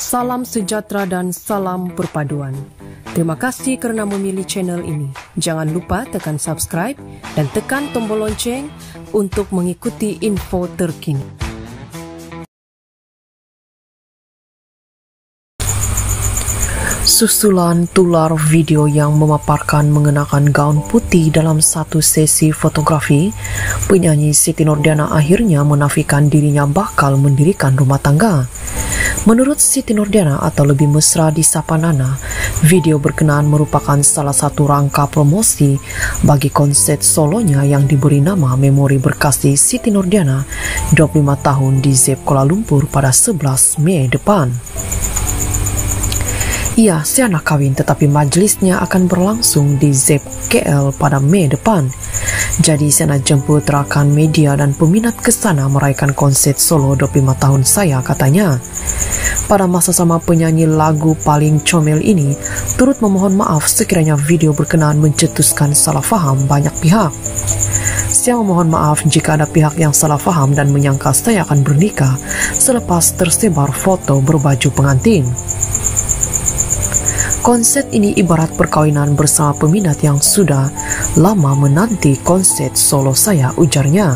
Salam sejahtera dan salam perpaduan. Terima kasih kerana memilih channel ini. Jangan lupa tekan subscribe dan tekan tombol lonceng untuk mengikuti info terkini. Susulan tular video yang memaparkan mengenakan gaun putih dalam satu sesi fotografi, penyanyi Siti Nordiana akhirnya menafikan dirinya bakal mendirikan rumah tangga. Menurut Siti Nordiana atau lebih mesra di Sapa Nana, video berkenaan merupakan salah satu rangka promosi bagi konsep solonya yang diberi nama Memori Berkasih Siti Nordiana 25 tahun di ZEP Kuala Lumpur pada 11 Mei depan. Ia seanak kawin tetapi majlisnya akan berlangsung di ZEP KL pada Mei depan. Jadi nak jemput rakan media dan peminat ke sana meraihkan konsert solo 25 tahun saya katanya. Pada masa sama penyanyi lagu paling comel ini turut memohon maaf sekiranya video berkenaan mencetuskan salah faham banyak pihak. Saya memohon maaf jika ada pihak yang salah faham dan menyangka saya akan bernikah selepas tersebar foto berbaju pengantin. Konsep ini ibarat perkawinan bersama peminat yang sudah lama menanti konsep solo saya, ujarnya.